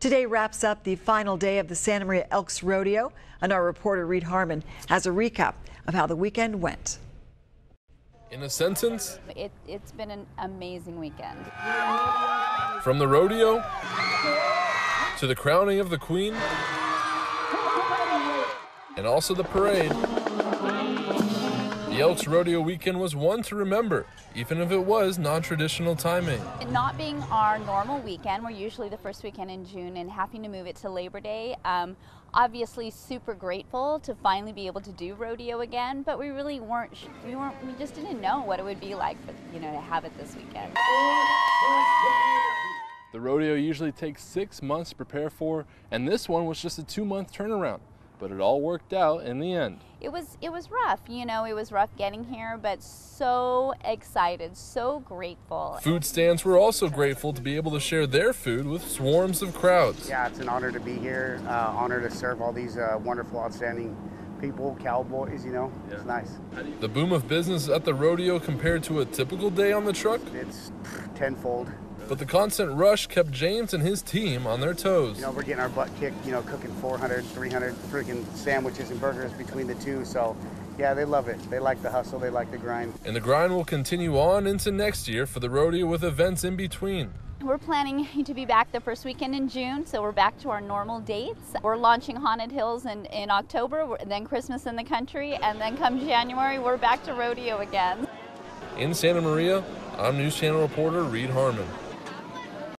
Today wraps up the final day of the Santa Maria Elks Rodeo, and our reporter Reed Harmon has a recap of how the weekend went. In a sentence, it, has been an amazing weekend. From the rodeo to the crowning of the queen and also the parade. The Elks Rodeo weekend was one to remember, even if it was non traditional timing. It Not being our normal weekend, we're usually the first weekend in June, and having to move it to Labor Day. Um, obviously, super grateful to finally be able to do rodeo again, but we really weren't, we weren't, we just didn't know what it would be like, for, you know, to have it this weekend. The rodeo usually takes six months to prepare for, and this one was just a two month turnaround but it all worked out in the end. It was it was rough, you know, it was rough getting here, but so excited, so grateful. Food stands were also grateful to be able to share their food with swarms of crowds. Yeah, it's an honor to be here, uh, honor to serve all these uh, wonderful, outstanding people, cowboys, you know, yeah. it's nice. The boom of business at the rodeo compared to a typical day on the truck? It's tenfold. But the constant rush kept James and his team on their toes. You know, we're getting our butt kicked, you know, cooking 400, 300 freaking sandwiches and burgers between the two. So, yeah, they love it. They like the hustle, they like the grind. And the grind will continue on into next year for the rodeo with events in between. We're planning to be back the first weekend in June, so we're back to our normal dates. We're launching Haunted Hills in, in October, then Christmas in the country, and then come January, we're back to rodeo again. In Santa Maria, I'm News Channel reporter Reed Harmon.